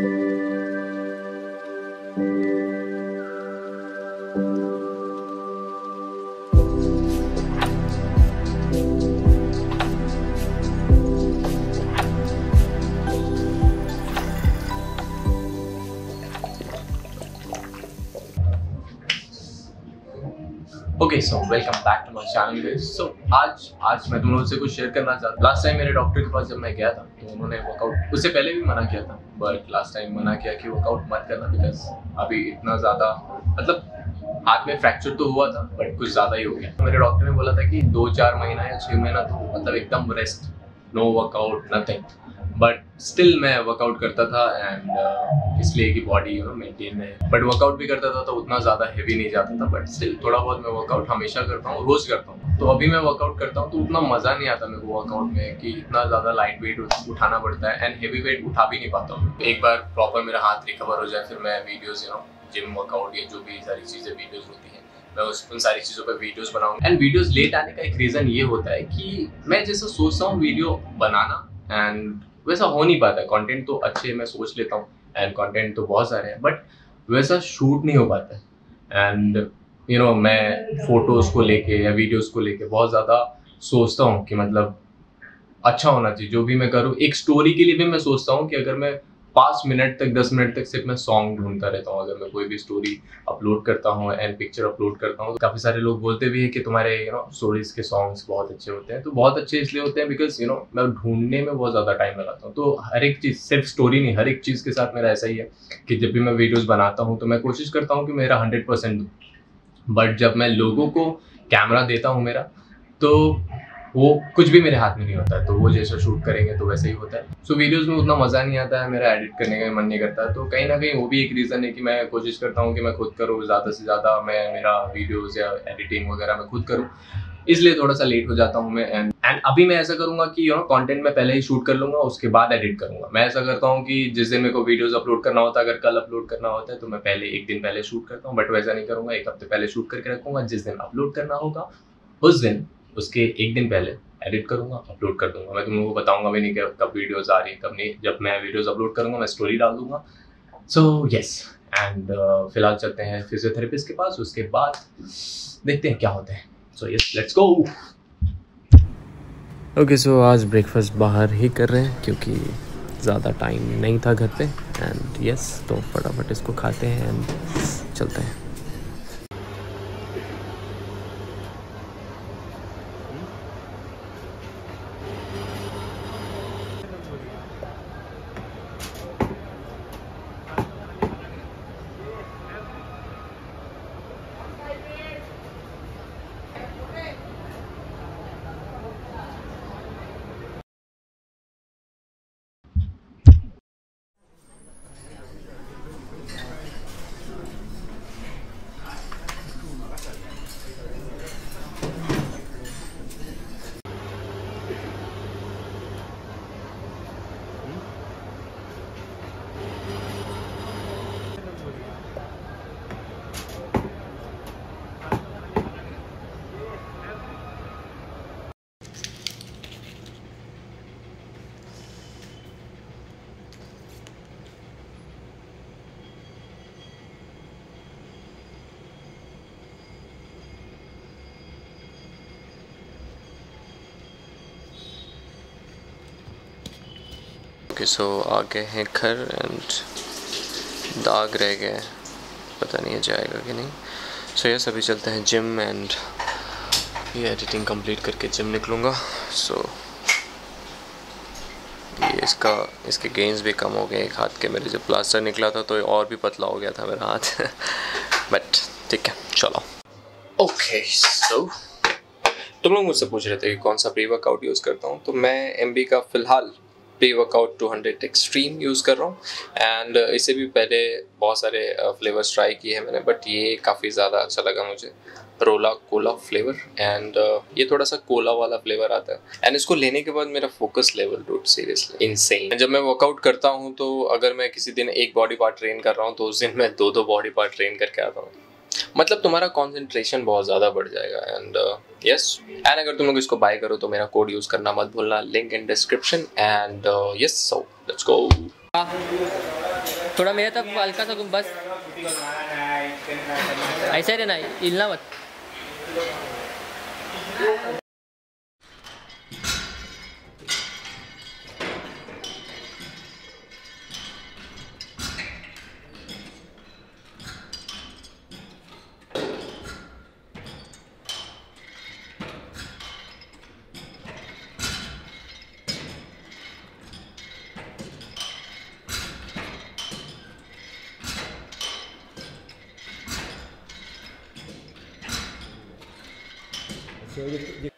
Okay so welcome back to my channel so आज आज मैं तुम लोगों से कुछ शेयर करना चाहता लास्ट टाइम मेरे डॉक्टर के पास जब मैं गया था तो उन्होंने वर्कआउट उससे पहले भी मना किया था। बट लास्ट टाइम मना किया कि वर्कआउट मत करना बिकॉज़ अभी इतना ज़्यादा मतलब हाथ में फ्रैक्चर तो हुआ था बट कुछ ज़्यादा ही हो गया। मेरे डॉक्टर ने बोला था कि दो चार महीना या छः महीना तो मतलब एकदम rest no workout nothing but still मैं वर्कआउट करता था एंड uh, इसलिए कि बॉडी यू नो मेंटेन है बट वर्कआउट भी करता था तो उतना ज़्यादा हैवी नहीं जाता था बट स्टिल थोड़ा बहुत मैं वर्कआउट हमेशा करता हूँ रोज़ करता हूँ। तो अभी मैं वर्कआउट करता हूँ तो उतना मज़ा नहीं आता मेरे को वर्कआउट में कि इतना ज़्यादा लाइट वेट उठाना पड़ता है एंड हैवी वेट उठा भी नहीं पाता हूँ एक बार प्रॉपर मेरा हाथ रिकवर हो जाए फिर मैं videos you know gym workout या जो भी सारी चीज़ें वीडियोज़ होती हैं मैं उस उन सारी चीज़ों पर वीडियोज़ बनाऊँ एंड वीडियोज़ लेट आने का एक रीज़न ये होता है कि मैं जैसा सोचता हूँ वीडियो बनाना एंड वैसा हो नहीं पाता। कंटेंट तो अच्छे मैं सोच लेता हूँ। एंड कंटेंट तो बहुत सारे हैं बट वैसा शूट नहीं हो पाता। एंड यू नो मैं फ़ोटोज़ को लेके या वीडियोस को लेके बहुत ज़्यादा सोचता हूँ कि मतलब अच्छा होना चाहिए। जो भी मैं करूँ, एक स्टोरी के लिए भी मैं सोचता हूँ कि अगर मैं पाँच मिनट तक, दस मिनट तक सिर्फ़ मैं सॉन्ग ढूंढता रहता हूँ। अगर मैं कोई भी स्टोरी अपलोड करता हूँ एंड पिक्चर अपलोड करता हूँ तो काफ़ी सारे लोग बोलते भी हैं कि तुम्हारे यू नो स्टोरीज के सॉन्ग्स बहुत अच्छे होते हैं। तो बहुत अच्छे इसलिए होते हैं बिकॉज़ यू नो मैं ढूँढने में बहुत ज़्यादा टाइम लगाता हूँ। तो हर एक चीज़, सिर्फ़ स्टोरी नहीं, हर एक चीज़ के साथ मेरा ऐसा ही है कि जब भी मैं वीडियोज़ बनाता हूँ तो मैं कोशिश करता हूँ कि मेरा हंड्रेड परसेंट बट जब मैं लोगों को कैमरा देता हूँ मेरा तो वो कुछ भी मेरे हाथ में नहीं होता है तो वो जैसा शूट करेंगे तो वैसे ही होता है। सो so, वीडियोस में उतना मज़ा नहीं आता है मेरा एडिट करने का मन नहीं करता। तो कहीं ना कहीं वो भी एक रीज़न है कि मैं कोशिश करता हूँ कि मैं खुद करूँ ज़्यादा से ज़्यादा मैं मेरा वीडियोज़ या एडिटिंग वगैरह मैं खुद करूँ। इसलिए थोड़ा सा लेट हो जाता हूँ मैं एंड एंड अभी मैं ऐसा करूँगा कि यू नो कंटेंट मैं पहले ही शूट कर लूँगा उसके बाद एडिट करूँगा। मैं ऐसा करता हूँ कि जिस दिन मेरे को वीडियोस अपलोड करना होता है अगर कल अपलोड करना होता है तो मैं पहले एक दिन पहले शूट करता हूँ बट वैसा नहीं करूँगा एक हफ़्ते पहले शूट करके रखूँगा जिस दिन अपलोड करना होगा उस दिन उसके एक दिन पहले एडिट करूँगा अपलोड कर दूँगा। मैं तुम लोगों को बताऊँगा भी नहीं कि कब वीडियोस आ रही है, कब नहीं। जब मैं वीडियोस अपलोड करूँगा, मैं स्टोरी डाल दूँगा। सो यस एंड फ़िलहाल चलते हैं फिजियोथेरेपिस्ट के पास। उसके बाद देखते हैं क्या होता है। So yes let's go okay so आज ब्रेकफास्ट बाहर ही कर रहे हैं, क्योंकि ज़्यादा टाइम नहीं था घर पे। एंड यस तो फटाफट इसको खाते हैं एंड चलते हैं। ओके सो आ गए हैं घर एंड दाग रह गए पता नहीं जाएगा कि नहीं। सो so, यस अभी चलते हैं जिम एंड ये एडिटिंग कंप्लीट करके जिम निकलूँगा। सो so, ये इसका इसके गेंस भी कम हो गए एक हाथ के मेरे जब प्लास्टर निकला था तो और भी पतला हो गया था मेरा हाथ। बट ठीक है चलो। ओके सो तुम लोग मुझसे पूछ रहे थे कि कौन सा प्री वर्कआउट यूज़ करता हूँ। तो मैं एमबी का फ़िलहाल प्री वर्कआउट 200 एक्सट्रीम यूज़ कर रहा हूँ। एंड uh, इससे भी पहले बहुत सारे फ्लेवर्स uh, ट्राई किए हैं मैंने बट ये काफ़ी ज़्यादा अच्छा लगा मुझे। रोला कोला फ्लेवर एंड ये थोड़ा सा कोला वाला फ्लेवर आता है। एंड इसको लेने के बाद मेरा focus level dude seriously insane जब मैं वर्कआउट करता हूँ तो अगर मैं किसी दिन एक बॉडी पार्ट ट्रेन कर रहा हूँ तो उस दिन मैं दो दो बॉडी पार्ट ट्रेन करके आता हूँ। मतलब तुम्हारा कॉन्सेंट्रेशन बहुत ज़्यादा बढ़ जाएगा एंड यस एंड अगर तुम लोग इसको बाय करो तो मेरा कोड यूज़ करना मत भूलना link in description and yes so let's go थोड़ा मेरा तब हल्का सा बस। ऐसा ही रहना, हिलना मत। शेव जित-